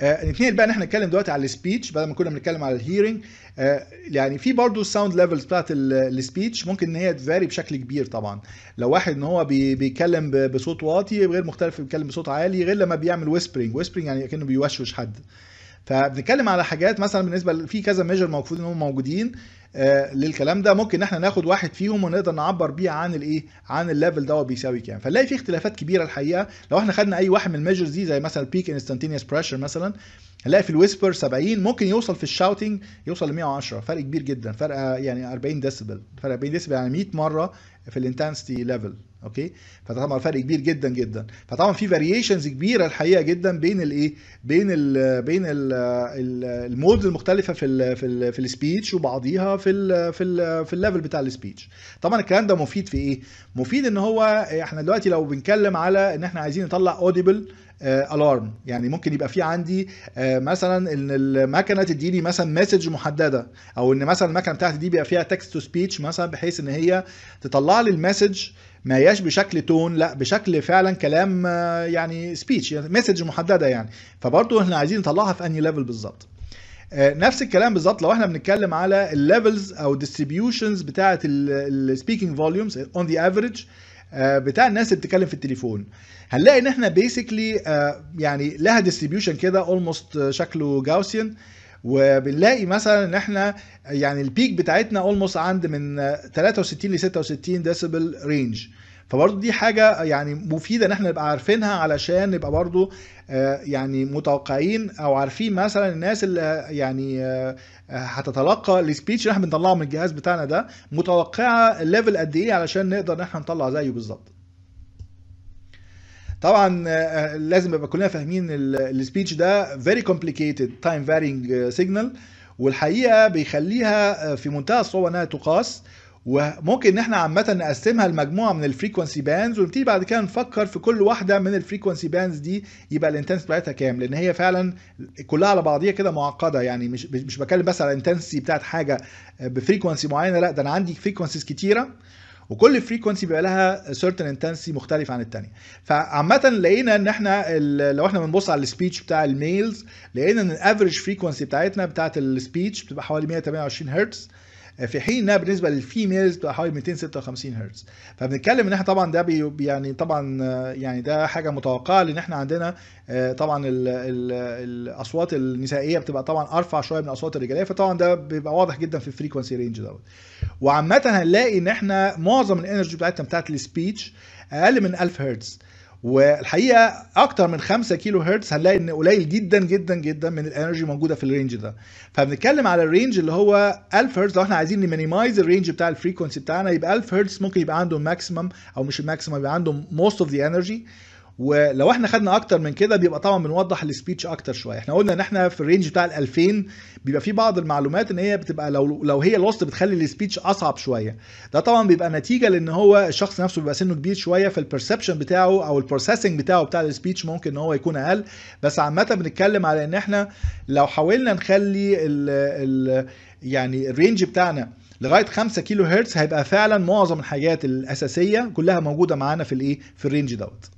آه نتنقل بقى ان إحنا نتكلم دلوقتي على ال speech بدل ما كنا بنتكلم على ال hearing آه يعني في برضه ال sound levels بتاعت ال speech ممكن إن هي تـ vary بشكل كبير طبعا. لو واحد إن هو بي بيتكلم بصوت واطي غير مختلف بيتكلم بصوت عالي غير لما بيعمل whispering whispering يعني كأنه بيوشوش حد. فبنتكلم على حاجات مثلا بالنسبة في كذا measure المفروض إن هم موجودين. للكلام ده ممكن إحنا ناخد واحد فيهم ونقدر نعبر بيه عن الإيه؟ عن ال level ده بيساوي كام. فنلاقي في اختلافات كبيرة الحقيقة. لو إحنا خدنا أي واحد من ال measures دي زي مثلا ال peak instantaneous pressure مثلا هنلاقي في ال whisper 70 ممكن يوصل في ال shouting يوصل ل 110 فرق كبير جدا. فرق يعني 40 ديسيبل. فرق 40 ديسيبل يعني 100 مرة في ال intensity level okay؟ فطبعا فرق كبير جدا جدا. فطبعا في variations كبيرة الحقيقة جدا بين الايه بين ال بين ال modes المختلفة في ال في ال في ال speech وبعضيها في ال في ال في ال level بتاع ال speech طبعا الكلام ده مفيد في إيه؟ مفيد إن هو إحنا دلوقتي لو بنتكلم على إن إحنا عايزين نطلع audible alarm يعني ممكن يبقى في عندي آه، مثلا إن المكنة تديني مثلا message محددة أو إن مثلا المكنة بتاعتي دي بيبقى فيها text to speech مثلا بحيث إن هي تطلع لي ال message ما هياش بشكل tone لأ بشكل فعلا كلام آه، يعني speech يعني message محددة يعني. فبرضه إحنا عايزين نطلعها في أنهي level بالظبط. آه، نفس الكلام بالظبط لو إحنا بنتكلم على ال levels أو ال distributions بتاعة ال speaking volumes on the average بتاع الناس اللي بتتكلم في التليفون. هنلاقي إن إحنا basically يعني لها distribution كده almost شكله Gaussian وبنلاقي مثلا إن إحنا يعني ال peak بتاعتنا almost عند من آه، 63 ل 66 decibel range فبرضه دي حاجة يعني مفيدة إن إحنا نبقى عارفينها علشان نبقى برضه آه، يعني متوقعين أو عارفين مثلا الناس اللي يعني آه، آه، هتتلقى ال speech اللي إحنا بنطلعه من الجهاز بتاعنا ده متوقعة ال level قد إيه علشان نقدر إن إحنا نطلع زيه بالظبط. طبعا آه، لازم يبقى كلنا فاهمين ال speech ده complicated time varying آه، signal والحقيقة بيخليها آه، في منتهى الصعوبة إنها تقاس. وممكن إن إحنا عامة نقسمها لمجموعة من ال frequency bands ونبتدي بعد كده نفكر في كل واحدة من ال frequency bands دي يبقى ال intensity بتاعتها كام؟ لأن هي فعلا كلها على بعضيها كده معقدة يعني مش مش بتكلم بس على ال intensity بتاعت حاجة ب frequency معينة لأ ده أنا عندي frequencies كتيرة وكل frequency بيبقى لها certain intensity مختلف عن الثانية فعامة لقينا إن إحنا لو إحنا بنبص على ال speech بتاع ال males لقينا إن ال average frequency بتاعتنا بتاعت ال speech بتبقى حوالي 128 هرتز في حين إنها بالنسبة لل females بتبقى حوالي 256 هرتز فبنتكلم إن إحنا طبعا ده يعني طبعا يعني ده حاجة متوقعة لأن إحنا عندنا آه، طبعا ال ال الأصوات النسائية بتبقى طبعا أرفع شوية من الأصوات الرجالية فطبعا ده بيبقى واضح جدا في ال frequency range دوت. وعامه هنلاقي إن إحنا معظم ال energy بتاعتنا بتاعت ال speech أقل من 1000 هرتز والحقيقة أكتر من 5 kilohertz هنلاقي إن قليل جدا جدا جدا من ال energy موجودة في ال range ده. فبنتكلم على ال range اللي هو 1000 هرتز لو إحنا عايزين ن minimize ال range بتاع ال frequency بتاعنا يبقى 1000 هرتز ممكن يبقى عنده maximum أو مش ال maximum يبقى عنده most of the energy ولو إحنا خدنا أكتر من كده بيبقى طبعا بنوضح ال speech أكتر شوية. إحنا قلنا إن إحنا في ال range بتاع ال 2000 بيبقى في بعض المعلومات إن هي بتبقى لو لو هي lost بتخلي ال speech أصعب شوية. ده طبعا بيبقى نتيجة لإن هو الشخص نفسه بيبقى سنه كبير شوية فال perception بتاعه أو ال processing بتاعه بتاع ال speech ممكن إن هو يكون أقل. بس عامة بنتكلم على إن إحنا لو حاولنا نخلي ال ال يعني ال range بتاعنا لغاية 5 kilohertz هيبقى فعلا معظم الحاجات الأساسية كلها موجودة معانا في الإيه؟ في ال range دوت.